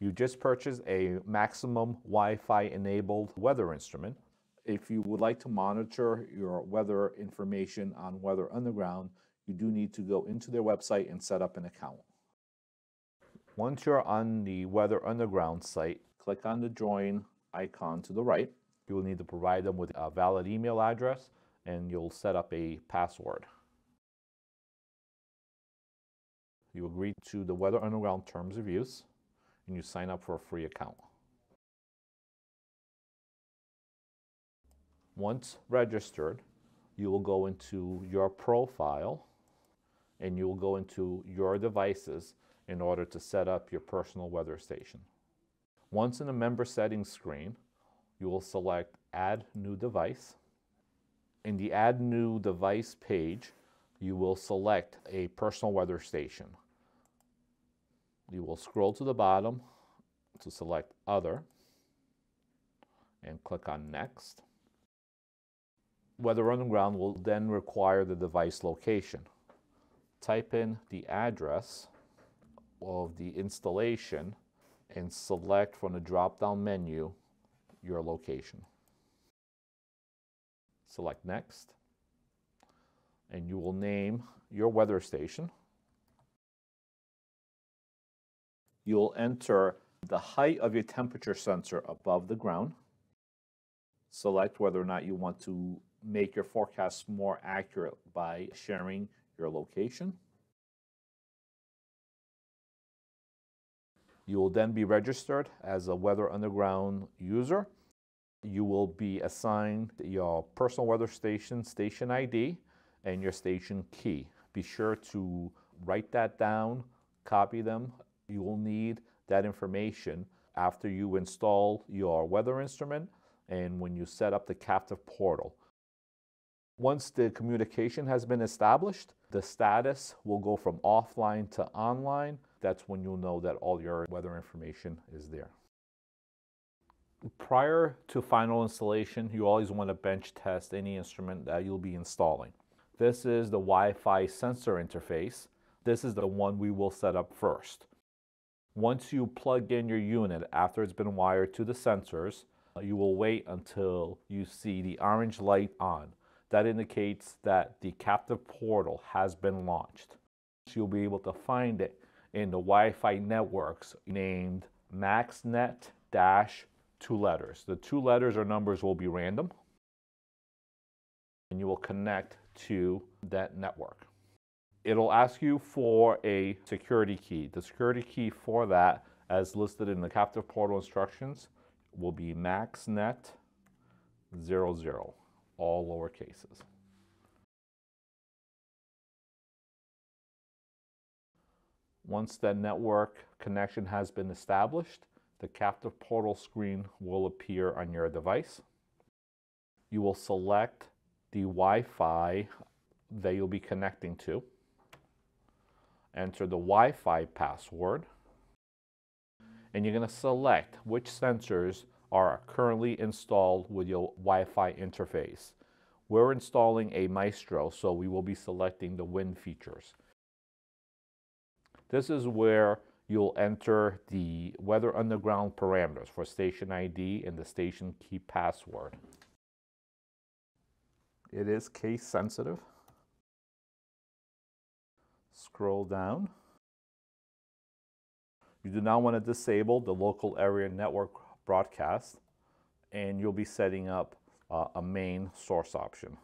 You just purchased a maximum Wi-Fi enabled weather instrument. If you would like to monitor your weather information on Weather Underground, you do need to go into their website and set up an account. Once you're on the Weather Underground site, click on the join icon to the right. You will need to provide them with a valid email address and you'll set up a password. You agree to the Weather Underground terms of use and you sign up for a free account. Once registered, you will go into your profile and you will go into your devices in order to set up your personal weather station. Once in the member settings screen, you will select Add New Device. In the Add New Device page, you will select a personal weather station. You will scroll to the bottom to select Other and click on Next. Weather Underground will then require the device location. Type in the address of the installation and select from the drop-down menu your location. Select Next and you will name your weather station. You'll enter the height of your temperature sensor above the ground. Select whether or not you want to make your forecasts more accurate by sharing your location. You will then be registered as a Weather Underground user. You will be assigned your personal weather station, station ID, and your station key. Be sure to write that down, copy them. You will need that information after you install your weather instrument and when you set up the captive portal. Once the communication has been established, the status will go from offline to online. That's when you'll know that all your weather information is there. Prior to final installation, you always want to bench test any instrument that you'll be installing. This is the Wi-Fi sensor interface. This is the one we will set up first. Once you plug in your unit after it's been wired to the sensors, uh, you will wait until you see the orange light on that indicates that the captive portal has been launched. You'll be able to find it in the Wi-Fi networks named MaxNet dash two letters. The two letters or numbers will be random and you will connect to that network. It'll ask you for a security key. The security key for that, as listed in the captive portal instructions, will be MaxNet 00 all lower cases. Once that network connection has been established, the captive portal screen will appear on your device. You will select the Wi-Fi that you'll be connecting to. Enter the Wi-Fi password. And you're going to select which sensors are currently installed with your Wi-Fi interface. We're installing a Maestro, so we will be selecting the wind features. This is where you'll enter the Weather Underground parameters for station ID and the station key password. It is case sensitive. Scroll down. You do not want to disable the local area network broadcast and you'll be setting up uh, a main source option.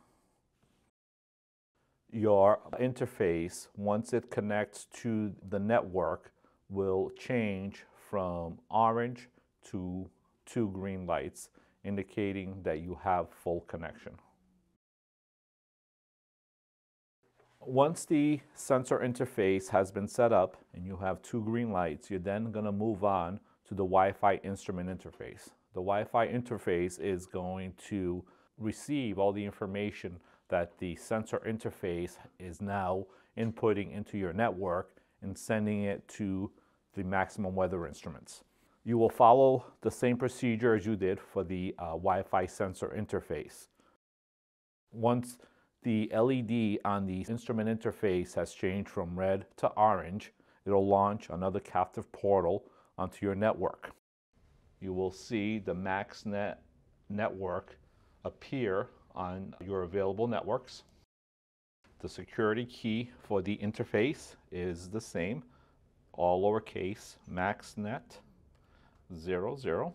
Your interface, once it connects to the network, will change from orange to two green lights, indicating that you have full connection. Once the sensor interface has been set up and you have two green lights, you're then going to move on to the Wi-Fi instrument interface. The Wi-Fi interface is going to receive all the information that the sensor interface is now inputting into your network and sending it to the maximum weather instruments. You will follow the same procedure as you did for the uh, Wi-Fi sensor interface. Once the LED on the instrument interface has changed from red to orange, it'll launch another captive portal onto your network. You will see the MaxNet network appear on your available networks. The security key for the interface is the same, all lowercase, MaxNet 00,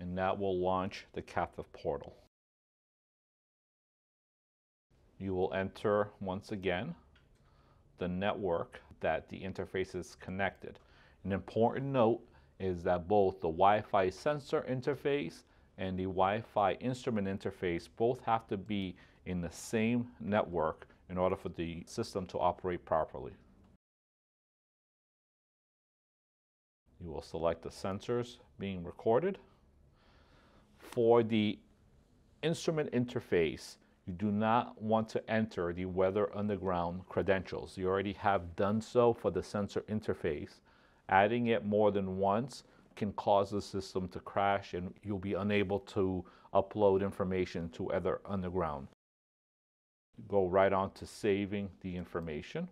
and that will launch the captive portal. You will enter once again the network that the interface is connected. An important note is that both the Wi-Fi sensor interface and the Wi-Fi instrument interface both have to be in the same network in order for the system to operate properly. You will select the sensors being recorded. For the instrument interface, you do not want to enter the Weather Underground credentials. You already have done so for the sensor interface. Adding it more than once can cause the system to crash and you'll be unable to upload information to Weather Underground. Go right on to saving the information.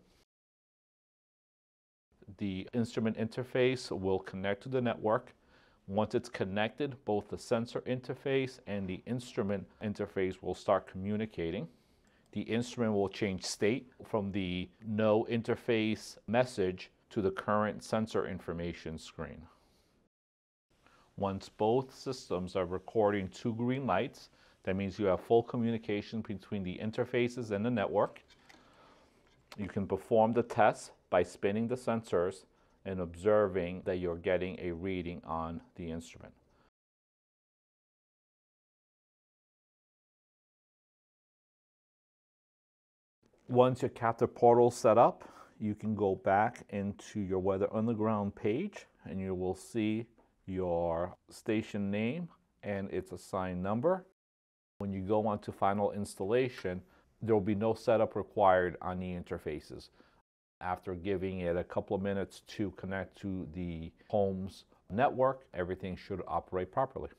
The instrument interface will connect to the network. Once it's connected, both the sensor interface and the instrument interface will start communicating. The instrument will change state from the no interface message to the current sensor information screen. Once both systems are recording two green lights, that means you have full communication between the interfaces and the network. You can perform the test by spinning the sensors and observing that you're getting a reading on the instrument. Once your captive portal is set up, you can go back into your Weather Underground page and you will see your station name and its assigned number. When you go on to final installation, there will be no setup required on the interfaces. After giving it a couple of minutes to connect to the home's network, everything should operate properly.